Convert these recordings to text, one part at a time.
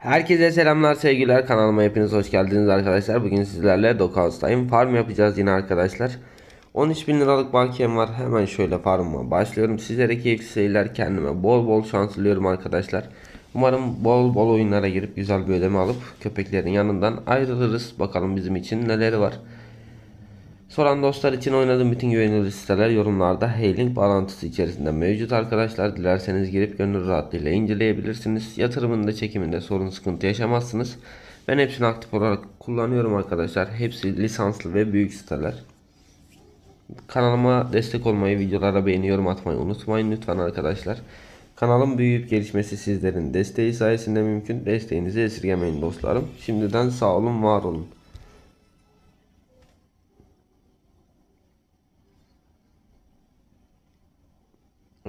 Herkese selamlar sevgiler kanalıma hepiniz hoş geldiniz arkadaşlar. Bugün sizlerle Dokans'tayım. Farm yapacağız yine arkadaşlar. 13.000 liralık bakiyem var. Hemen şöyle farmıma başlıyorum. Sizlere keyifli seyirler kendime bol bol şans diliyorum arkadaşlar. Umarım bol bol oyunlara girip güzel bir ödeme alıp köpeklerin yanından ayrılırız. Bakalım bizim için neleri var. Soran dostlar için oynadığım bütün güvenilir siteler yorumlarda Hailing bağlantısı içerisinde mevcut arkadaşlar. Dilerseniz girip gönül rahatlığıyla inceleyebilirsiniz. Yatırımında çekiminde sorun sıkıntı yaşamazsınız. Ben hepsini aktif olarak kullanıyorum arkadaşlar. Hepsi lisanslı ve büyük siteler. Kanalıma destek olmayı, videolara beğeni, yorum atmayı unutmayın lütfen arkadaşlar. Kanalın büyüyüp gelişmesi sizlerin desteği sayesinde mümkün. Desteğinizi esirgemeyin dostlarım. Şimdiden sağ olun, var olun.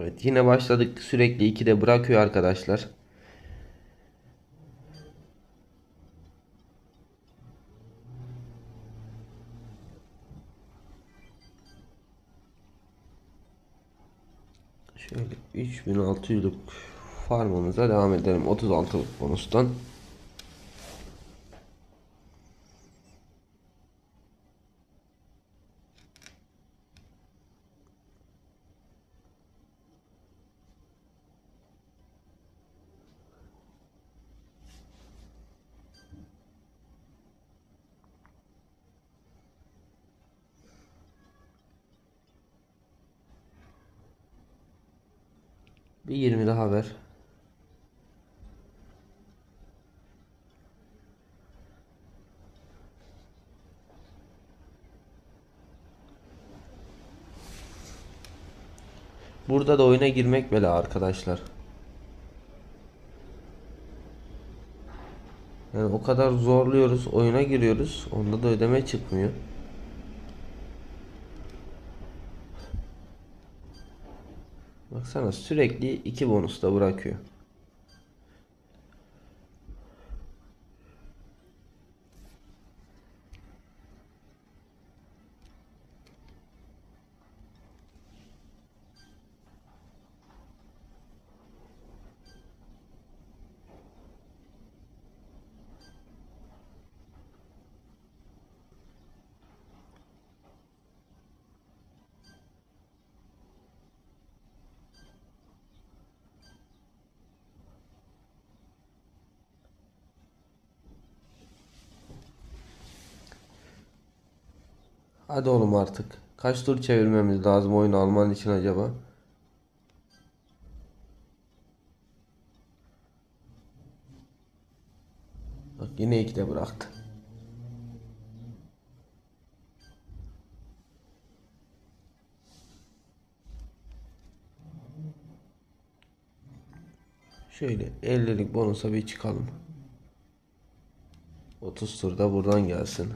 Evet yine başladık. Sürekli 2'de bırakıyor arkadaşlar. Şöyle 3600'lük farmımıza devam edelim. 36'lık bonustan. Bir 20 daha ver. Burada da oyuna girmek bela arkadaşlar. Yani o kadar zorluyoruz, oyuna giriyoruz. Onda da ödeme çıkmıyor. Baksana sürekli iki bonus da bırakıyor. Hadi oğlum artık. Kaç tur çevirmemiz lazım oyunu alman için acaba? Bak yine ikide bıraktı. Şöyle 50'lik bonusa bir çıkalım. 30 turda buradan gelsin.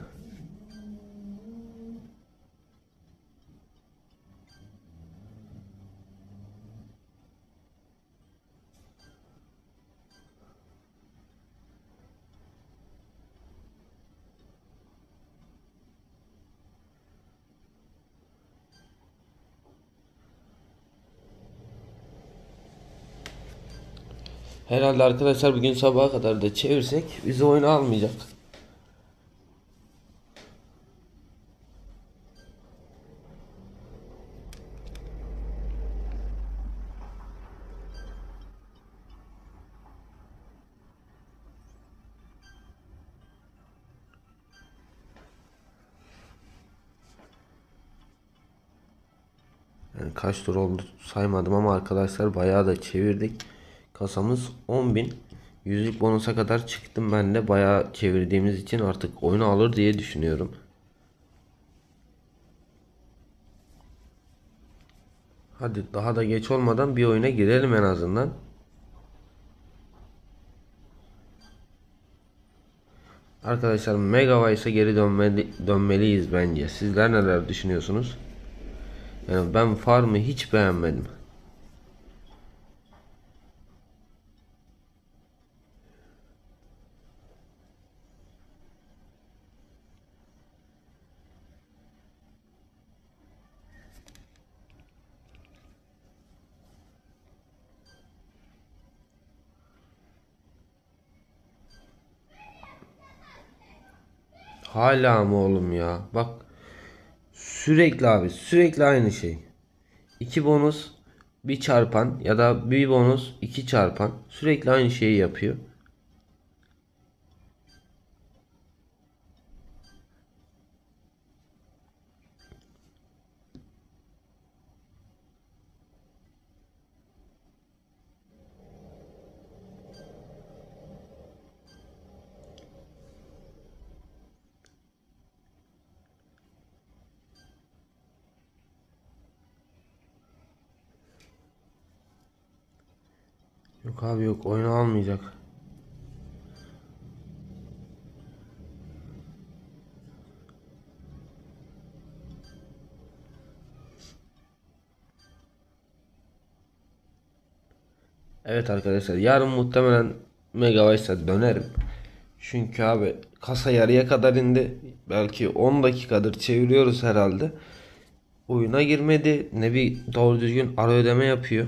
Herhalde arkadaşlar bugün sabaha kadar da çevirsek bizi oyuna almayacak. Yani kaç tur oldu saymadım ama arkadaşlar bayağı da çevirdik. Kasamız 10.000. Yüzlük bonusa kadar çıktım ben de bayağı çevirdiğimiz için artık oyunu alır diye düşünüyorum. Hadi daha da geç olmadan bir oyuna girelim en azından. Arkadaşlar Megavice'a geri dönmeli, dönmeliyiz bence. Sizler neler düşünüyorsunuz? Yani ben Farm'ı hiç beğenmedim. Hala mı oğlum ya? Bak sürekli abi sürekli aynı şey. 2 bonus bir çarpan ya da bir bonus iki çarpan sürekli aynı şeyi yapıyor. Yok abi yok oyunu almayacak. Evet arkadaşlar yarın muhtemelen Megabyte'a dönerim. Çünkü abi kasa yarıya kadar indi. Belki 10 dakikadır çeviriyoruz herhalde. Oyuna girmedi. Ne bir doğru düzgün ara ödeme yapıyor.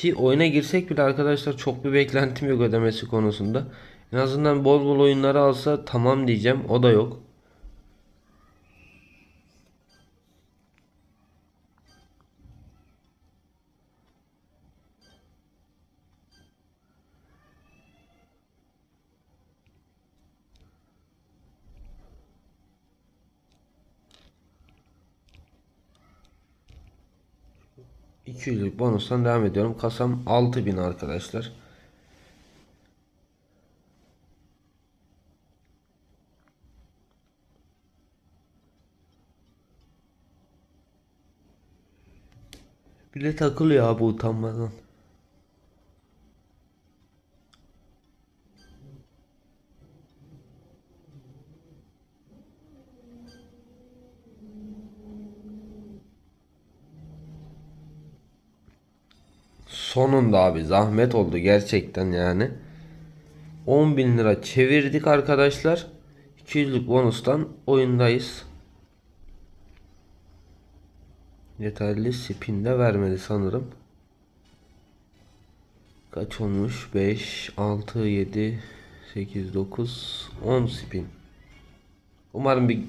Ki oyuna girsek bile arkadaşlar çok bir beklentim yok ödemesi konusunda. En azından bol bol oyunları alsa tamam diyeceğim. O da yok. %200'lük bonustan devam ediyorum. Kasam 6000 arkadaşlar. Bir de takılıyor abi utanmadan. Sonunda abi zahmet oldu gerçekten yani. 10 bin lira çevirdik arkadaşlar. 200'lük bonustan oyundayız. Yeterli spin de vermedi sanırım. Kaç olmuş? 5, 6, 7, 8, 9, 10 spin. Umarım bir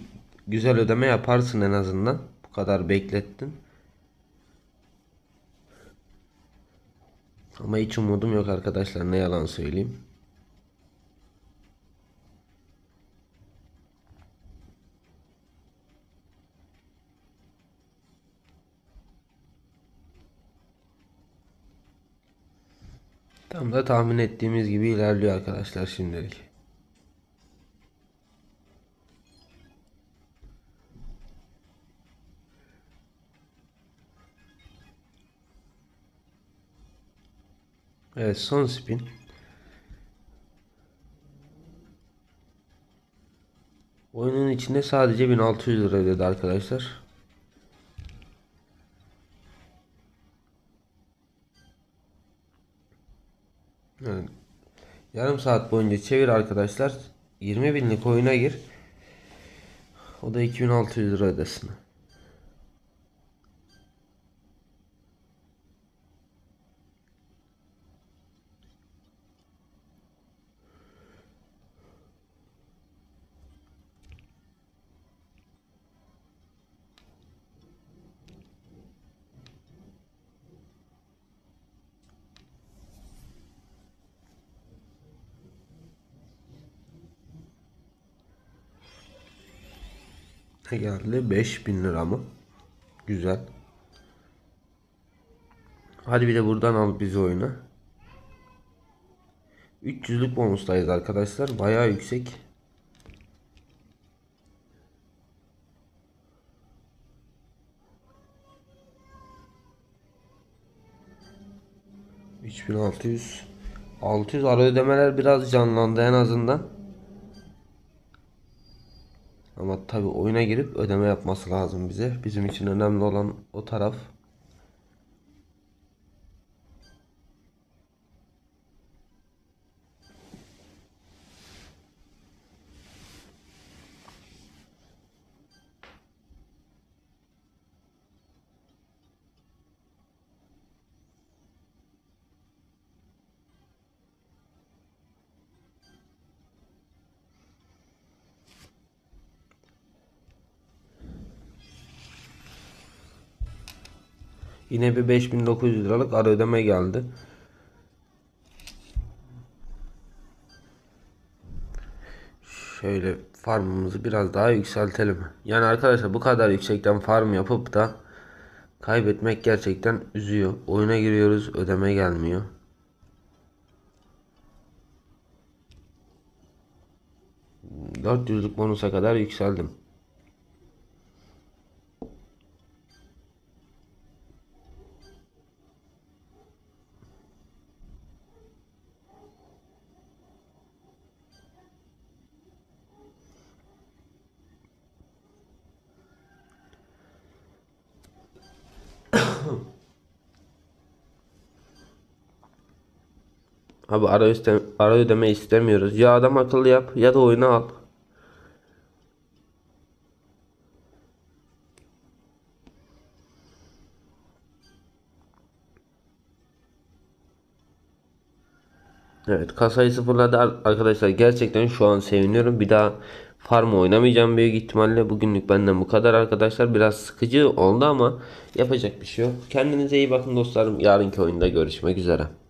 güzel ödeme yaparsın en azından. Bu kadar beklettin. Ama hiç umudum yok arkadaşlar ne yalan söyleyeyim. Tam da tahmin ettiğimiz gibi ilerliyor arkadaşlar şimdilik. Evet son spin. Oyunun içinde sadece 1600 lira ödedi arkadaşlar. Evet. Yarım saat boyunca çevir arkadaşlar. 20 binlik oyuna gir. O da 2600 lira ödesin. Ne geldi? 5000 lira mı? Güzel. Hadi bir de buradan al bizi oyuna. 300'lük bonustayız arkadaşlar. Bayağı yüksek. ...3600... ...600 ara ödemeler biraz canlandı en azından. Ama tabi oyuna girip ödeme yapması lazım bize. Bizim için önemli olan o taraf. Yine bir 5900 liralık ara ödeme geldi. Şöyle farmımızı biraz daha yükseltelim. Yani arkadaşlar bu kadar yüksekten farm yapıp da kaybetmek gerçekten üzüyor. Oyuna giriyoruz ödeme gelmiyor. Dört yüzlük bonusa kadar yükseldim. Abi ara, iste, ara ödeme istemiyoruz. Ya adam akıllı yap ya da oyunu al. Evet kasayı sıfırladı. Ar- arkadaşlar gerçekten şu an seviniyorum. Bir daha farm oynamayacağım büyük ihtimalle. Bugünlük benden bu kadar arkadaşlar. Biraz sıkıcı oldu ama yapacak bir şey yok. Kendinize iyi bakın dostlarım. Yarınki oyunda görüşmek üzere